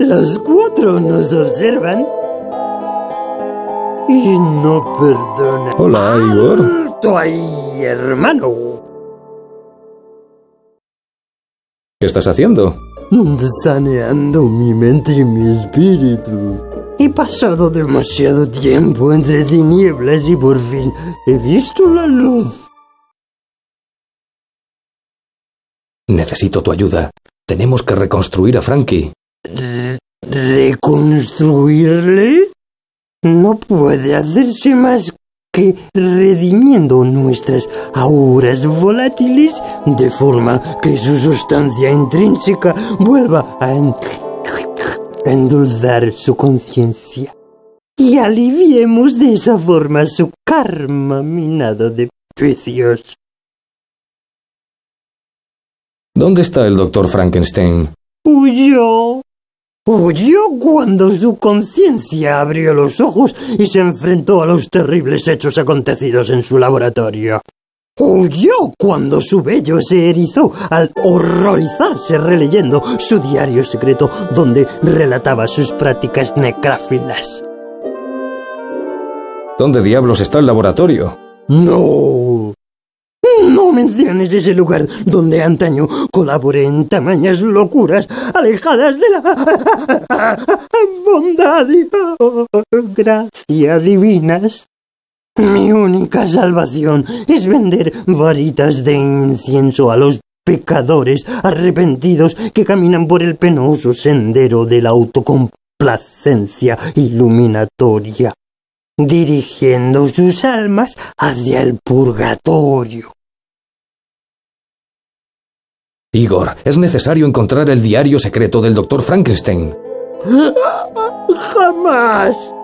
Los cuatro nos observan y no perdonan. Hola, Igor. ¡Alto ahí, hermano! ¿Qué estás haciendo? Saneando mi mente y mi espíritu. He pasado demasiado tiempo entre tinieblas y por fin he visto la luz. Necesito tu ayuda. Tenemos que reconstruir a Frankie. ¿Reconstruirle? No puede hacerse más que redimiendo nuestras auras volátiles de forma que su sustancia intrínseca vuelva a en- endulzar su conciencia. Y aliviemos de esa forma su karma minado de vicios. ¿Dónde está el doctor Frankenstein? Huyó. Huyó cuando su conciencia abrió los ojos y se enfrentó a los terribles hechos acontecidos en su laboratorio. Huyó cuando su vello se erizó al horrorizarse releyendo su diario secreto donde relataba sus prácticas necrófilas. ¿Dónde diablos está el laboratorio? No. No menciones ese lugar donde antaño colaboré en tamañas locuras alejadas de la bondad y gracia divinas. Mi única salvación es vender varitas de incienso a los pecadores arrepentidos que caminan por el penoso sendero de la autocomplacencia iluminatoria dirigiendo sus almas hacia el purgatorio. Igor, es necesario encontrar el diario secreto del doctor Frankenstein. Jamás,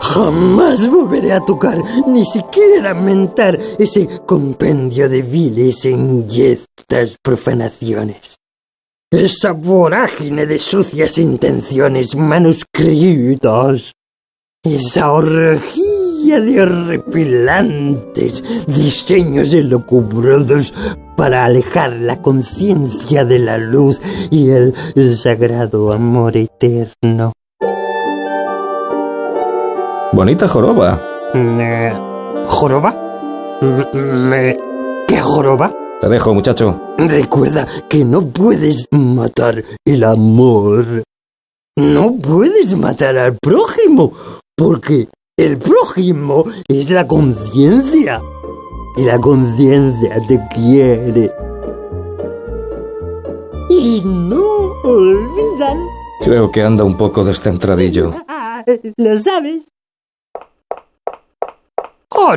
jamás volveré a tocar, ni siquiera mentar ese compendio de viles e inyectas profanaciones. Esa vorágine de sucias intenciones manuscritas. Esa orgía de horripilantes diseños elucubrados para alejar la conciencia de la luz y el sagrado amor eterno. Bonita joroba. Me- ¿Joroba? Me- ¿Qué joroba? Te dejo, muchacho. Recuerda que no puedes matar el amor. No puedes matar al prójimo, porque el prójimo es la conciencia. Y la conciencia te quiere. Y no olvidan. Creo que anda un poco descentradillo. Ah, Lo sabes. Oh,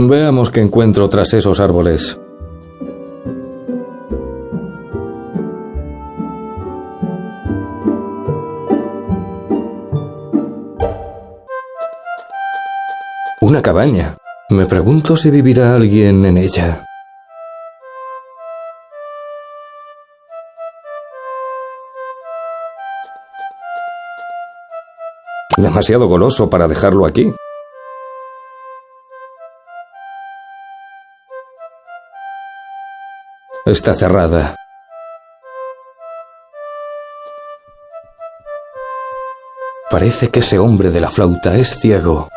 Veamos qué encuentro tras esos árboles. Una cabaña. Me pregunto si vivirá alguien en ella. Demasiado goloso para dejarlo aquí. Está cerrada. Parece que ese hombre de la flauta es ciego.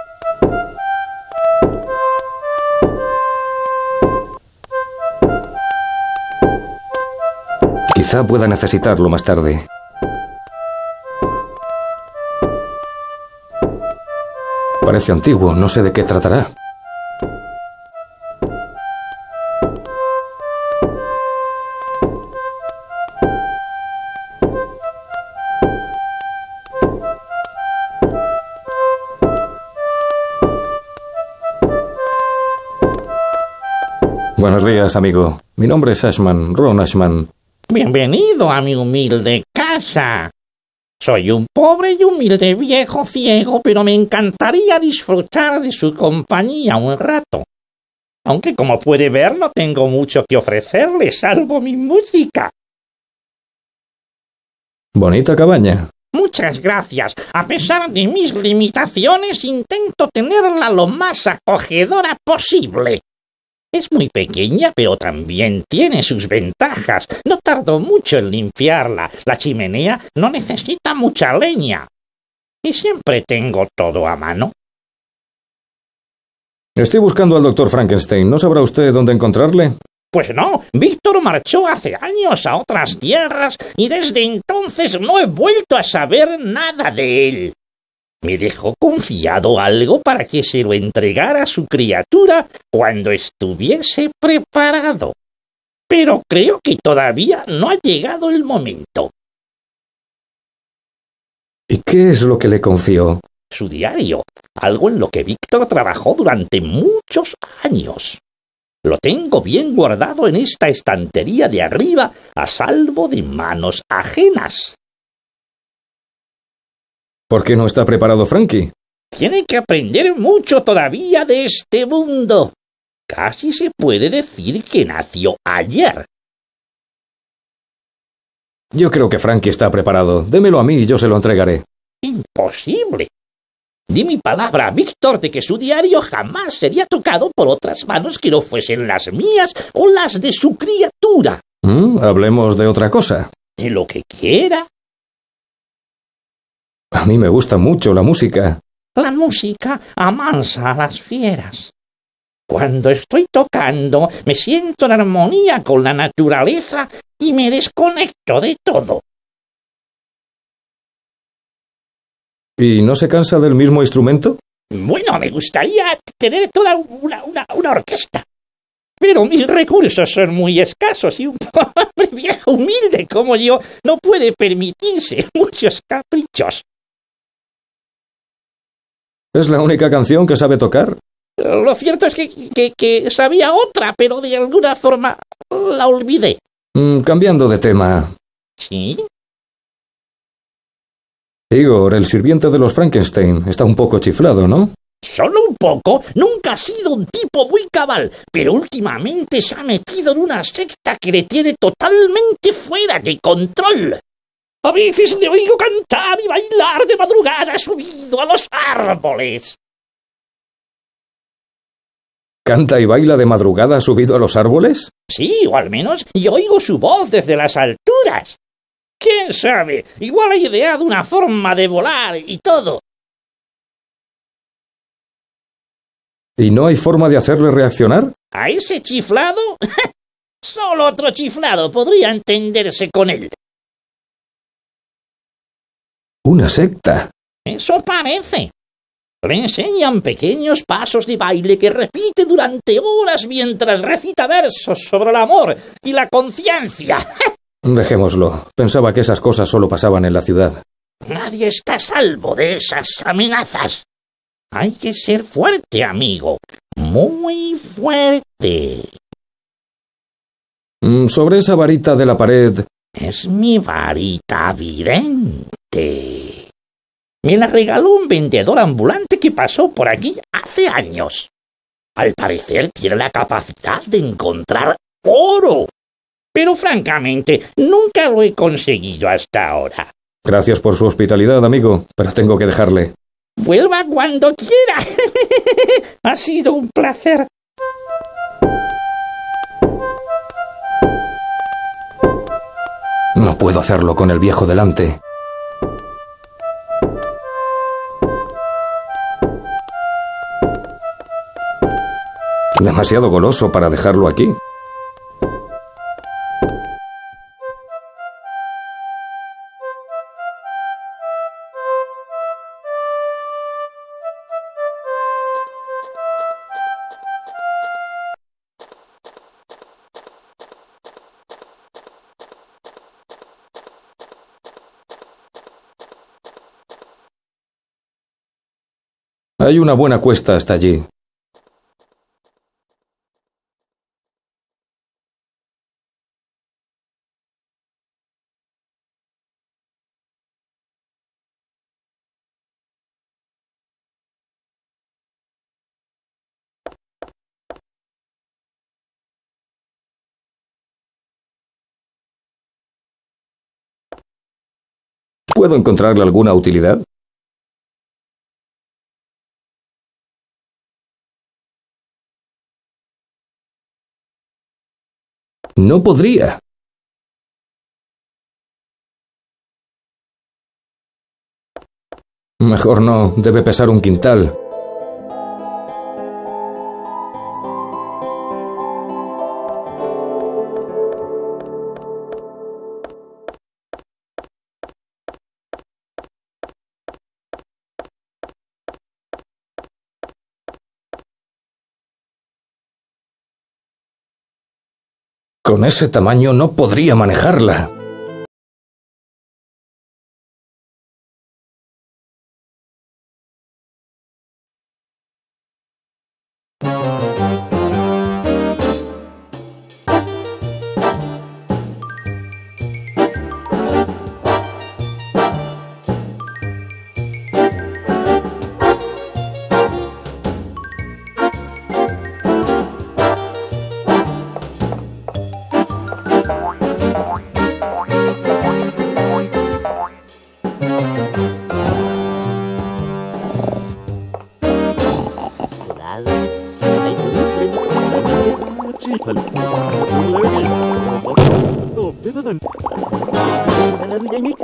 Quizá pueda necesitarlo más tarde. Parece antiguo, no sé de qué tratará. Buenos días, amigo. Mi nombre es Ashman, Ron Ashman. Bienvenido a mi humilde casa. Soy un pobre y humilde viejo ciego, pero me encantaría disfrutar de su compañía un rato. Aunque como puede ver no tengo mucho que ofrecerle salvo mi música. Bonita cabaña. Muchas gracias. A pesar de mis limitaciones, intento tenerla lo más acogedora posible. Es muy pequeña, pero también tiene sus ventajas. No tardó mucho en limpiarla. La chimenea no necesita mucha leña. Y siempre tengo todo a mano. Estoy buscando al doctor Frankenstein. ¿No sabrá usted dónde encontrarle? Pues no, Víctor marchó hace años a otras tierras y desde entonces no he vuelto a saber nada de él. Me dejó confiado algo para que se lo entregara a su criatura cuando estuviese preparado. Pero creo que todavía no ha llegado el momento. ¿Y qué es lo que le confió? Su diario, algo en lo que Víctor trabajó durante muchos años. Lo tengo bien guardado en esta estantería de arriba, a salvo de manos ajenas. ¿Por qué no está preparado Frankie? Tiene que aprender mucho todavía de este mundo. Casi se puede decir que nació ayer. Yo creo que Frankie está preparado. Démelo a mí y yo se lo entregaré. Imposible. Di mi palabra, Víctor, de que su diario jamás sería tocado por otras manos que no fuesen las mías o las de su criatura. ¿Mm? Hablemos de otra cosa. De lo que quiera. A mí me gusta mucho la música. La música amansa a las fieras. Cuando estoy tocando, me siento en armonía con la naturaleza y me desconecto de todo. ¿Y no se cansa del mismo instrumento? Bueno, me gustaría tener toda una, una, una orquesta. Pero mis recursos son muy escasos y un pobre viejo humilde como yo no puede permitirse muchos caprichos. ¿Es la única canción que sabe tocar? Lo cierto es que, que, que sabía otra, pero de alguna forma la olvidé. Mm, cambiando de tema. ¿Sí? Igor, el sirviente de los Frankenstein, está un poco chiflado, ¿no? Solo un poco. Nunca ha sido un tipo muy cabal, pero últimamente se ha metido en una secta que le tiene totalmente fuera de control. A veces le oigo cantar y bailar de madrugada subido a los árboles. ¿Canta y baila de madrugada subido a los árboles? Sí, o al menos yo oigo su voz desde las alturas. ¿Quién sabe? Igual ha ideado una forma de volar y todo. ¿Y no hay forma de hacerle reaccionar? ¿A ese chiflado? Solo otro chiflado podría entenderse con él. Una secta. Eso parece. Le enseñan pequeños pasos de baile que repite durante horas mientras recita versos sobre el amor y la conciencia. Dejémoslo. Pensaba que esas cosas solo pasaban en la ciudad. Nadie está a salvo de esas amenazas. Hay que ser fuerte, amigo. Muy fuerte. Mm, Sobre esa varita de la pared. Es mi varita vidente. Me la regaló un vendedor ambulante que pasó por aquí hace años. Al parecer tiene la capacidad de encontrar oro. Pero francamente, nunca lo he conseguido hasta ahora. Gracias por su hospitalidad, amigo, pero tengo que dejarle. Vuelva cuando quiera. ha sido un placer. No puedo hacerlo con el viejo delante. Demasiado goloso para dejarlo aquí. Hay una buena cuesta hasta allí. ¿Puedo encontrarle alguna utilidad? No podría. Mejor no, debe pesar un quintal. Con ese tamaño no podría manejarla.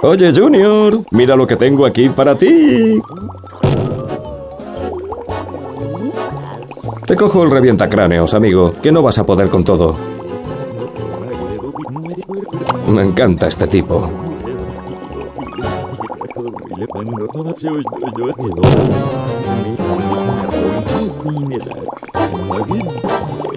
Oye, Junior, mira lo que tengo aquí para ti. Te cojo el revientacráneos, amigo, que no vas a poder con todo. Me encanta este tipo.